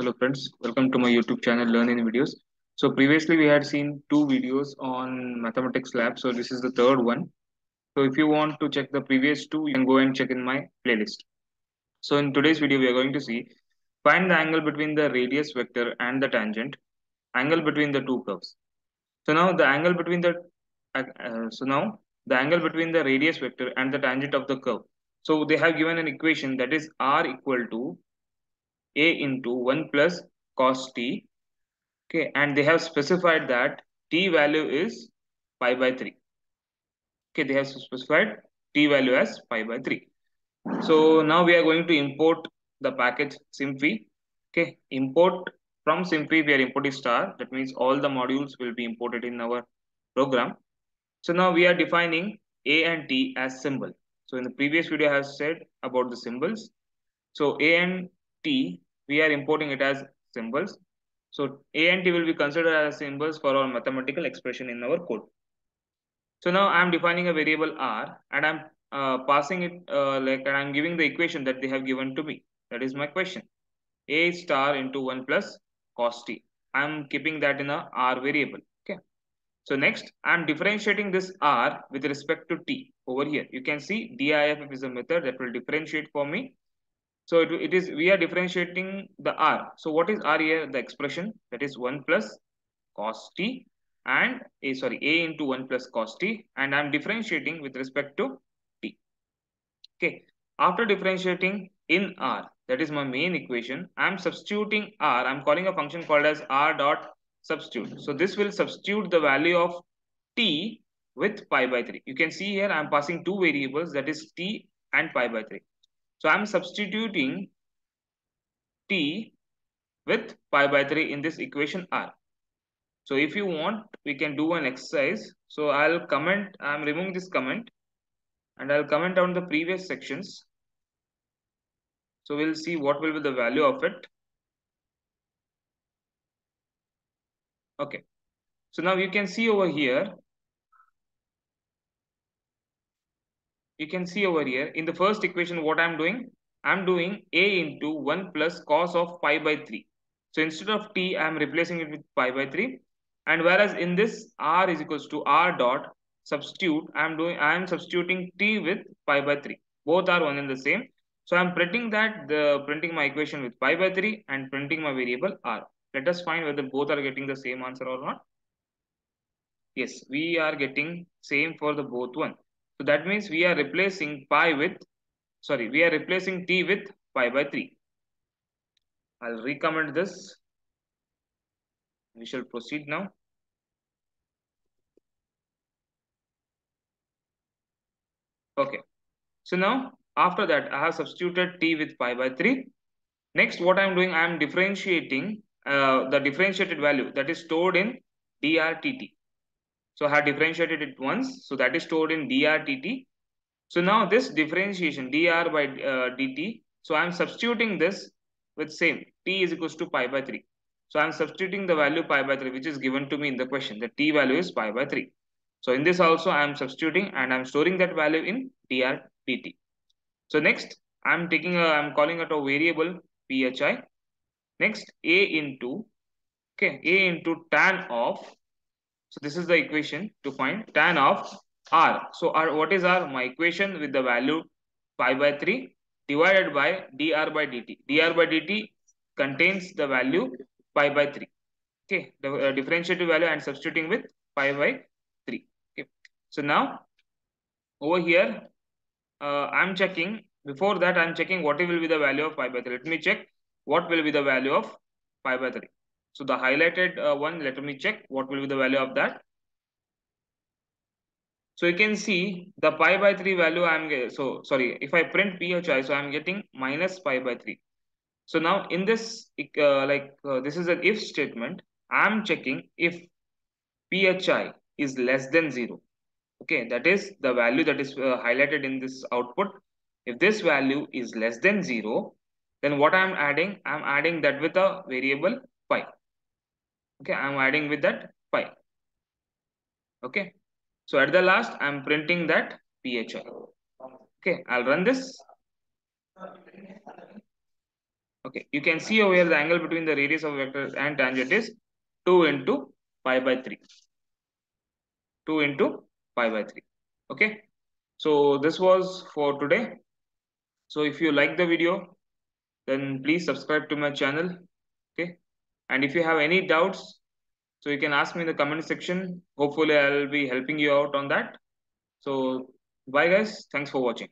Hello friends, welcome to my YouTube channel Learn in Videos. So previously we had seen two videos on mathematics lab. So this is the third one. So if you want to check the previous two, you can go and check in my playlist. So in today's video, we are going to see find the angle between the radius vector and the tangent, angle between the two curves. So now the angle between the uh, uh, so now the angle between the radius vector and the tangent of the curve. So they have given an equation that is r equal to a into 1 plus cos t. Okay, and they have specified that t value is pi by 3. Okay, they have specified t value as pi by 3. So now we are going to import the package SymPy. Okay, import from SymPy, we are importing star. That means all the modules will be imported in our program. So now we are defining a and t as symbol. So in the previous video, I have said about the symbols. So a and t, we are importing it as symbols. So a and t will be considered as symbols for our mathematical expression in our code. So now I'm defining a variable r and I'm uh, passing it uh, like and I'm giving the equation that they have given to me. That is my question. a star into 1 plus cos t. I'm keeping that in a r variable. Okay. So next, I'm differentiating this r with respect to t over here. You can see DIFF is a method that will differentiate for me. So it, it is, we are differentiating the r. So what is r here? The expression that is 1 plus cos t and a sorry a into 1 plus cos t and I'm differentiating with respect to t. Okay. After differentiating in r, that is my main equation, I'm substituting r. I'm calling a function called as r dot substitute. So this will substitute the value of t with pi by 3. You can see here I'm passing two variables that is t and pi by 3. So I'm substituting t with pi by 3 in this equation r. So if you want, we can do an exercise. So I'll comment, I'm removing this comment and I'll comment on the previous sections. So we'll see what will be the value of it. Okay. So now you can see over here. You can see over here in the first equation what I'm doing. I'm doing a into 1 plus cos of pi by 3. So instead of t, I'm replacing it with pi by 3. And whereas in this r is equals to r dot substitute, I'm doing I'm substituting t with pi by 3. Both are one and the same. So I'm printing that the printing my equation with pi by 3 and printing my variable r. Let us find whether both are getting the same answer or not. Yes, we are getting same for the both one. So that means we are replacing pi with, sorry, we are replacing t with pi by 3. I'll recommend this. We shall proceed now. Okay. So now after that, I have substituted t with pi by 3. Next, what I'm doing, I'm differentiating uh, the differentiated value that is stored in drtt. So I have differentiated it once. So that is stored in drtt. So now this differentiation dr by uh, dt. So I'm substituting this with same t is equals to pi by 3. So I'm substituting the value pi by 3 which is given to me in the question. The t value is pi by 3. So in this also I'm substituting and I'm storing that value in dr dt. So next I'm taking a I'm calling it a variable phi. Next a into okay a into tan of so this is the equation to find tan of r. So r what is r? My equation with the value pi by 3 divided by dr by dt. dr by dt contains the value pi by 3. Okay, the uh, differentiated value and substituting with pi by 3. Okay, so now over here uh, I'm checking before that I'm checking what will be the value of pi by 3. Let me check what will be the value of pi by 3. So the highlighted uh, one, let me check what will be the value of that. So you can see the pi by 3 value I'm getting, so sorry, if I print phi, so I'm getting minus pi by 3. So now in this, uh, like uh, this is an if statement, I'm checking if phi is less than 0. Okay, that is the value that is uh, highlighted in this output. If this value is less than 0, then what I'm adding, I'm adding that with a variable pi. Okay, I'm adding with that pi. Okay, so at the last, I'm printing that phi. Okay, I'll run this. Okay, you can see over here the angle between the radius of vector and tangent is 2 into pi by 3. 2 into pi by 3. Okay, so this was for today. So if you like the video, then please subscribe to my channel. Okay, and if you have any doubts, so you can ask me in the comment section. Hopefully, I'll be helping you out on that. So bye guys. Thanks for watching.